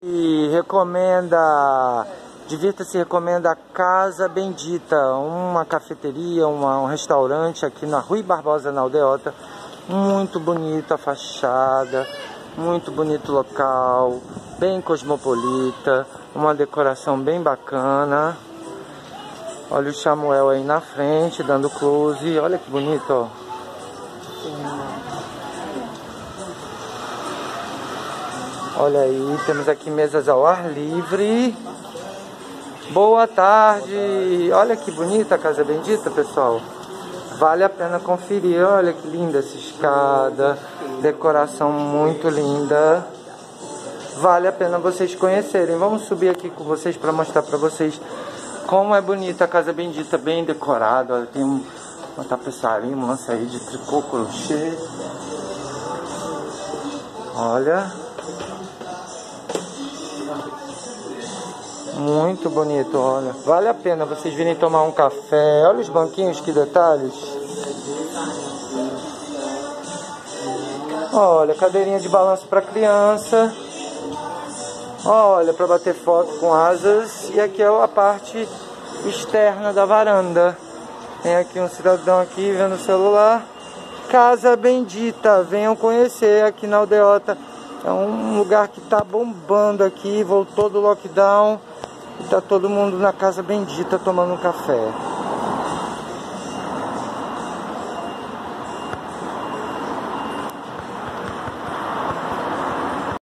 E recomenda, divirta-se, recomenda a Casa Bendita, uma cafeteria, uma, um restaurante aqui na Rui Barbosa, na Aldeota. Muito bonita a fachada, muito bonito local, bem cosmopolita, uma decoração bem bacana. Olha o Samuel aí na frente, dando close, olha que bonito, ó. Olha aí, temos aqui mesas ao ar livre. Boa tarde! Olha que bonita a Casa Bendita, pessoal. Vale a pena conferir. Olha que linda essa escada. Decoração muito linda. Vale a pena vocês conhecerem. Vamos subir aqui com vocês para mostrar para vocês como é bonita a Casa Bendita, bem decorada. Olha, tem um, uma tapeçaria mansa aí de tricô crochê. Olha. Muito bonito, olha. Vale a pena vocês virem tomar um café. Olha os banquinhos, que detalhes. Olha, cadeirinha de balanço para criança. Olha, para bater foto com asas. E aqui é a parte externa da varanda. Tem aqui um cidadão aqui vendo o celular. Casa Bendita, venham conhecer aqui na Aldeota. É um lugar que está bombando aqui, voltou do lockdown. E tá todo mundo na casa bendita tomando um café.